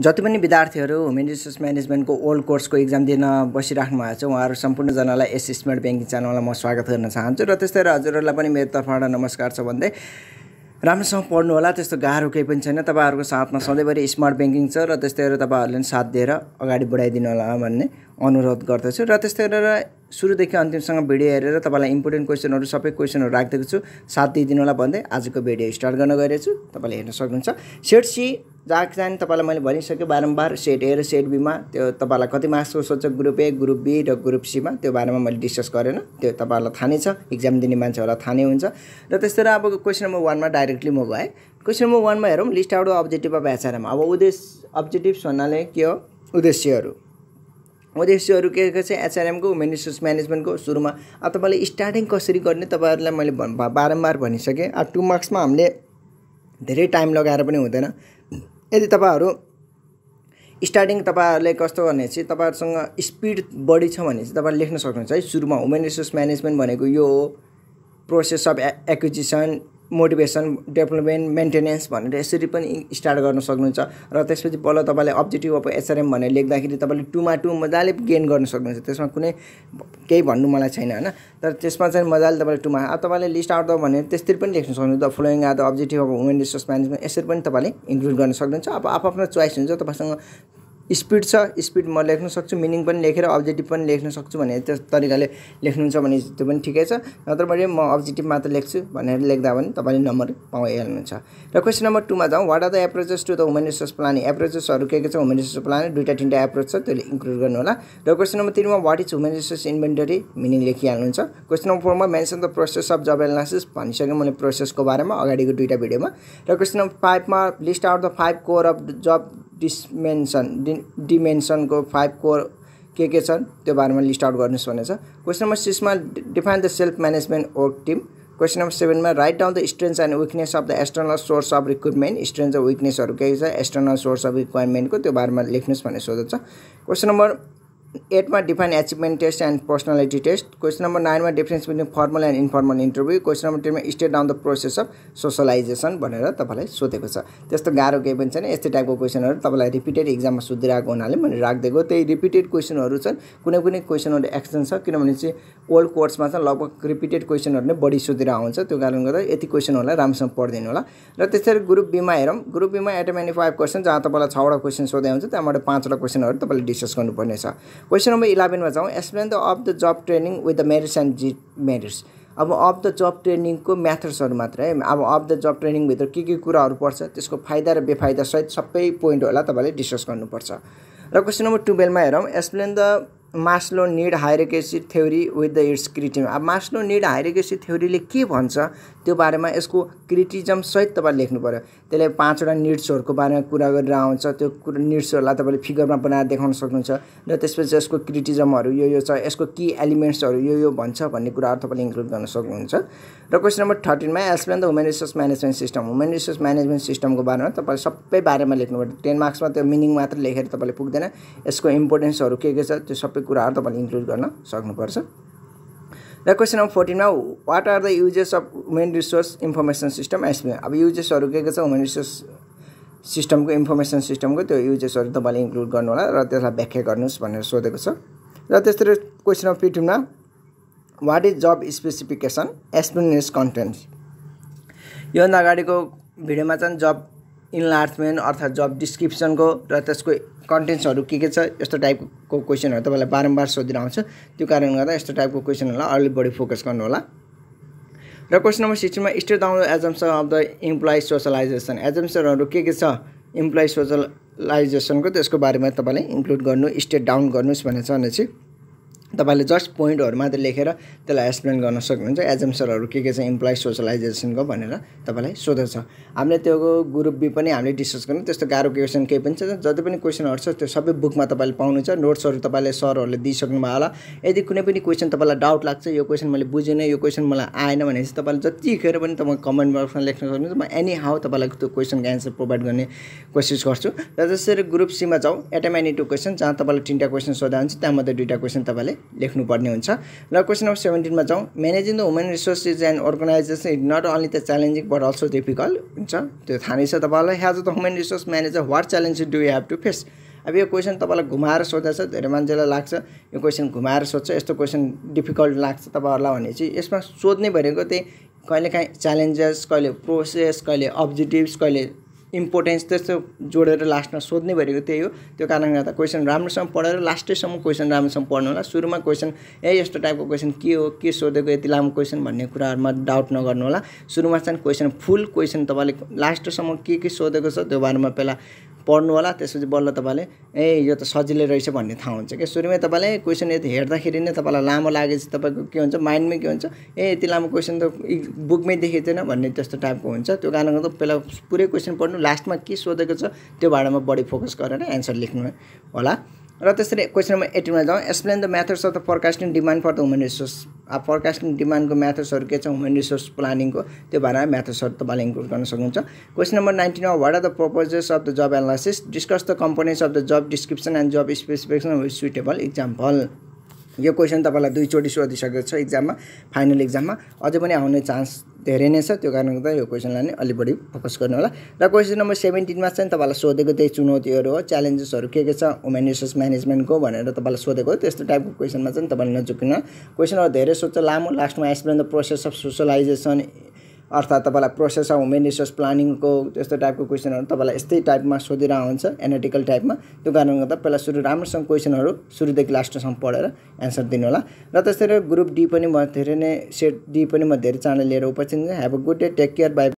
जति पनि विद्यार्थीहरू ह्युमेन रिसोर्स म्यानेजमेन्टको ओल्ड कोर्सको इक्जाम दिन बसिराख्नु भएको छ उहाँहरू सम्पूर्णजनालाई एस स्मार्ट ब्याङ्किङ च्यानलमा म स्वागत गर्न चाहन्छु र त्यस्तै हजुरहरूलाई पनि मेरो तर्फबाट नमस्कार छ भन्दै राम्रोसँग पढ्नु होला त्यस्तो गाह्रो केही पनि छैन। तपाईँहरूको साथमा सधैँभरि स्मार्ट ब्याङ्किङ छ र त्यस्तै गरेर तपाईँहरूले पनि साथ दिएर अगाडि बढाइदिनु होला भन्ने अनुरोध गर्दछु र त्यस्तै गरेर सुरुदेखि अन्तिमसँग भिडियो हेरेर तपाईँलाई इम्पोर्टेन्ट क्वेसनहरू सबै क्वेसनहरू राखिदिएको छु। साथ दिइदिनु होला भन्दै आजको भिडियो स्टार्ट गर्न गइरहेको छु तपाईँले हेर्न सक्नुहुन्छ। सेट सी जहाँ चाहिँ तपाईँलाई मैले भनिसकेँ। बारम्बार सेट ए र सेट बीमा त्यो तपाईँलाई कति मार्क्सको सोध्छ? ग्रुप ए ग्रुप बी र ग्रुप सीमा त्यो बारेमा मैले डिस्कस गरेन। त्यो तपाईँहरूलाई थाहा नै छ। इक्जाम दिने मान्छेहरूलाई थाहा नै हुन्छ। र त्यस्तै अब क्वेसन नम्बर वानमा डाइरेक्टली म गएँ। क्वेसन नम्बर वानमा हेरौँ। List out objective of HRM अब उद्देश्य अब्जेक्टिभ्स भन्नाले के हो? उद्देश्यहरू। उद्देश्यहरू के के चाहिँ एचआरएमको वुमेन रिसोर्स म्यानेजमेन्टको सुरुमा अब तपाईँले स्टार्टिङ कसरी गर्ने तपाईँहरूलाई मैले बारम्बार भनिसकेँ। अब टु मार्क्समा हामीले धेरै टाइम लगाएर पनि हुँदैन। यदि तपाईँहरू स्टार्टिङ तपाईँहरूले कस्तो गर्ने चाहिँ तपाईँहरूसँग स्पिड बढी छ भने चाहिँ तपाईँले लेख्न सक्नुहुन्छ है। सुरुमा वुमेन रिसोर्स म्यानेजमेन्ट भनेको यो हो। Process of acquisition motivation development maintenance भनेर यसरी पनि स्टार्ट गर्न सक्नुहुन्छ र त्यसपछि बल्ल तपाईँले अब्जेक्टिभ अफ एचआरएम भनेर लेख्दाखेरि तपाईँले टुमा टू मजाले गेन गर्न सक्नुहुन्छ। त्यसमा कुनै केही भन्नु मलाई छैन होइन? तर त्यसमा चाहिँ मजाले तपाईँले टुमा अब तपाईँले लिस्ट आउट द भनेर त्यसरी पनि लेख्न सक्नुहुन्छ। The following are the objective of human resource management यसरी पनि तपाईँले इन्क्लुड गर्न सक्नुहुन्छ। अब आफ्नो चोइस हुन्छ तपाईँसँग स्पिड छ स्पिड म लेख्न सक्छु मिनिङ पनि लेखेर अब्जेक्टिभ पनि लेख्न सक्छु भने त्यस तरिकाले लेख्नुहुन्छ भने त्यो पनि ठिकै छ। नत्र मैले म अब्जेक्टिभ मात्र लेख्छु भनेर लेख्दा पनि तपाईँले नम्बर पाइहाल्नुहुन्छ। र क्वेसन नम्बर टूमा जाउँ। What are the approaches to the human resource planning एप्रोचेसहरू के के छ? वुमेन रिसोर्स प्लानिङ दुईवटा तिनवटा एप्रोच छ त्यसले इन्क्लुड गर्नु होला। र क्वेसन नम्बर तिनमा what is human resource inventory meaning लेखिहाल्नुहुन्छ। Question number फोरमा mention the process of job analysis भनिसकेँ मैले प्रोसेसको बारेमा अगाडिको दुईवटा भिडियोमा र क्वेसन नम्बर फाइभमा list out the five core of job dimension डि डिमेन्सनको फाइभ कोर के के छन् त्यो बारेमा लिस्ट आउट गर्नुहोस् भनेको छ। Question number सिक्समा define the self management work team. Question number सेभेनमा write down the strength and weakness of the external source of recruitment. Strength र विकनेसहरू के छ? एक्सटर्नल सोर्स अफ रिक्वायरमेन्टको त्यो बारेमा लेख्नुहोस् भनेर सोधेको छ question number एटमा define achievement test and personality test question number नाइनमा difference between formal and informal interview question number टेनमा state down the process of socialisation भनेर तपाईँलाई सोधेको छ। त्यस्तो गाह्रो केही पनि छैन। यस्तै टाइपको क्वेसनहरू तपाईँलाई रिपिटेड इक्जाममा सोधिरहेको हुनाले मैले राखिदिएको। त्यही रिपिटेड क्वेसनहरू छन्। कुनै कुनै क्वेसनहरू एक्सन छ किनभने चाहिँ ओल्ड कोर्समा चाहिँ लगभग रिपिटेड क्वेसनहरू नै बढी सोधिरहेको हुन्छ। त्यो कारणले गर्दा यति क्वेसनहरूलाई राम्रोसँग पढिदिनु होला। र त्यसरी ग्रुप बिमा हेरौँ। ग्रुप बिमा एटोमेनी फाइभ क्वेसन जहाँ तपाईँलाई छवटा क्वेसन सोधे हुन्छ त्यहाँबाट पाँचवटा क्वेसनहरू तपाईँले डिस्कस गर्नुपर्ने छ क्वेसन नम्बर इलेभेनमा जाउँ explain the of the job training with the merits and demerits अब अफ द जब ट्रेनिङको म्याथड्सहरू मात्र है। अब अफ द जब ट्रेनिङभित्र के के कुराहरू पर्छ त्यसको फाइदा र बेफाइदा सहित सबै पोइन्टहरूलाई तपाईँले डिस्कस गर्नुपर्छ। र क्वेसन नम्बर टुवेल्भमा हेरौँ explain the Maslow need hierarchy theory with the its criticism अब मास्लो निड हाइरेकेसी थ्योरीले के भन्छ? त्यो बारेमा यसको क्रिटिजम सहित तपाईँले लेख्नु पऱ्यो त्यसले पाँचवटा निड्सहरूको बारेमा कुरा गरेर आउँछ। त्यो निड्सहरूलाई तपाईँले फिगरमा बनाएर देखाउन सक्नुहुन्छ। र त्यसपछि यसको क्रिटिजमहरू यो यो छ यसको कि एलिमेन्ट्सहरू यो यो भन्छ भन्ने कुराहरू तपाईँले इन्क्लुड गर्न सक्नुहुन्छ। र question number थर्टिनमा explain the human resource management system human resource management सिस्टमको बारेमा तपाईँले सबै बारेमा लेख्नुपर्छ टेन मार्क्समा त्यो मिनिङ मात्र लेखेर तपाईँले पुग्दैन। यसको इम्पोर्टेन्सहरू के के छ त्यो सबै कुराहरू तपाईँले इन्क्लुड गर्न सक्नुपर्छ। र question number फोर्टिनमा what are the uses of human resource information system SP अब युजेसहरू के के छ? वुमेन रिसोर्स सिस्टमको इन्फर्मेसन सिस्टमको त्यो युजेसहरू तपाईँले इन्क्लुड गर्नु होला र त्यसलाई व्याख्या गर्नुहोस् भनेर सोधेको छ। र त्यस्तै question number फिफ्टिनमा what is job specification explain its content योभन्दा अगाडिको भिडियोमा चाहिँ जब इन्लार्जमेन्ट अर्थात् जब डिस्क्रिप्सनको र त्यसको कन्टेन्ट्सहरू के के छ यस्तो टाइपको क्वेसनहरू तपाईँलाई बारम्बार सोधिरहन्छ त्यो कारणले गर्दा यस्तो टाइपको क्वेसनहरूलाई अलिक बढी फोकस गर्नु होला र question number सिक्सटिनमा state down assumption of the employee socialisation एजम्सनहरू के के छ? इम्प्लोइ सोसलाइजेसनको त्यसको बारेमा तपाईँले इन्क्लुड गर्नु स्टेट डाउन गर्नुहोस् भनेर चाहिँ तपाईँले जस्ट पोइन्टहरू मात्रै लेखेर त्यसलाई एक्सप्लेन गर्न सक्नुहुन्छ। एजम्सरहरू के के छ इम्प्लोइ सोसलाइजेसनको भनेर तपाईँलाई सोधेको छ हामीले त्यो ग्रुप बी पनि हामीले डिस्कस गर्नु। त्यस्तो गाह्रो क्वेसन केही पनि छ जति पनि क्वेसनहरू छ त्यो सबै बुकमा तपाईँले पाउनुहुन्छ नोट्सहरू तपाईँले सरहरूले दिइसक्नु भयो होला। यदि कुनै पनि क्वेसन तपाईँलाई डाउट लाग्छ यो क्वेसन मैले बुझिनँ यो क्वेसन मलाई आएन भने चाहिँ तपाईँले जतिखेर पनि तपाईँ कमेन्ट बक्समा लेख्न सक्नुहुन्छ। म एनी हाउ तपाईँलाई त्यो क्वेसनको एन्सर प्रोभाइड गर्ने कोसिस गर्छु। र त्यसरी ग्रुप सीमा जाउँ एटम एनी टू क्वेसन जहाँ तपाईँलाई तिनवटा क्वेसन सोधा हुन्छ त्यहाँमध्ये दुईवटा क्वेसन तपाईँले लेख्नुपर्ने हुन्छ। र क्वेसन नम्बर सेभेन्टिनमा जाउँ। Managing the human resources and organisation is not only the challenging but also difficult हुन्छ? त्यो थाहा नै छ तपाईँलाई as the human resource manager what challenge do you have to face अब यो क्वेसन तपाईँलाई घुमाएर सोधेछ धेरै मान्छेलाई लाग्छ। यो क्वेसन घुमाएर सोध्छ यस्तो क्वेसन डिफिकल्ट लाग्छ तपाईँहरूलाई भने चाहिँ। यसमा सोध्ने भनेको त्यही कहिलेकाहीँ च्यालेन्जेस कहिले प्रोसेस कहिले अब्जेक्टिभ्स कहिले इम्पोर्टेन्स त्यस्तो जोडेर लास्टमा सोध्ने भनेको त्यही हो। त्यो कारणले गर्दा क्वेसन राम्रोसँग पढेर लास्टैसम्म क्वेसन राम्रोसँग पढ्नु होला। सुरुमा क्वेसन ए यस्तो टाइपको क्वेसन के हो? के सोधेको? यति लामो क्वेसन भन्ने कुराहरूमा डाउट नगर्नु होला। सुरुमा चाहिँ क्वेसन फुल क्वेसन तपाईँले लास्टसम्म के के सोधेको छ त्यो बारेमा पहिला पढ्नु होला त्यसपछि बल्ल तपाईँले ए यो त सजिलै रहेछ भन्ने थाहा हुन्छ क्या। सुरुमै तपाईँले क्वेसन यति हेर्दाखेरि नै तपाईँलाई लामो लागेपछि तपाईँको के हुन्छ माइन्डमै के हुन्छ ए यति लामो क्वेसन त बुकमै देखेको भन्ने त्यस्तो टाइपको हुन्छ। त्यो कारणले गर्दा पहिला पुरै क्वेसन पढ्नु लास्टमा के सोधेको छ त्यो बारेमा बढी फोकस गरेर एन्सर लेख्नु होला। र त्यसरी क्वेसन नम्बर एटिनमा जाउँ। Explain the methods of the forecasting demand for the human resource अब फरकास्टिङ डिमान्डको म्याथड्सहरू के छ ह्युमन रिसोर्स प्लानिङको त्यो बारेमा म्याथड्सहरू तपाईँले इन्क्लुड गर्न सक्नुहुन्छ। Question number नाइन्टिनमा what are the purposes of the job analysis discuss the components of the job description and job specification with suitable example यो क्वेसन तपाईँलाई दुईचोटि सोधिसकेको छ इक्जाममा फाइनल इक्जाममा अझै पनि आउने चान्स धेरै नै छ त्यो कारणले गर्दा यो क्वेसनलाई नै अलिक बढी फोकस गर्नु होला र क्वेसन नम्बर सेभेन्टिनमा चाहिँ तपाईँलाई सोधेको त्यही चुनौतीहरू हो च्यालेन्जेसहरू के के छ वुमेन रिसोर्स म्यानेजमेन्टको भनेर तपाईँलाई सोधेको हो त्यस्तो टाइपको क्वेसनमा चाहिँ तपाईँले नचुकिन क्वेसनहरू धेरै सोध्छ लामो लास्टमा explain the process of socialisation अर्थात् तपाईँलाई प्रोसेस अफ हुमेन रिसोर्स प्लानिङको त्यस्तो टाइपको क्वेसनहरू तपाईँलाई यस्तै टाइपमा सोधिरहेको हुन्छ एनालिटिकल टाइपमा त्यो कारणले गर्दा पहिला सुरु राम्रोसँग क्वेसनहरू सुरुदेखि लास्टसम्म पढेर एन्सर दिनु होला र त्यसरी ग्रुप डी पनि म धेरै नै सेट डी पनि म धेरै चाँडै लिएर उपस्थित have a good day take care bye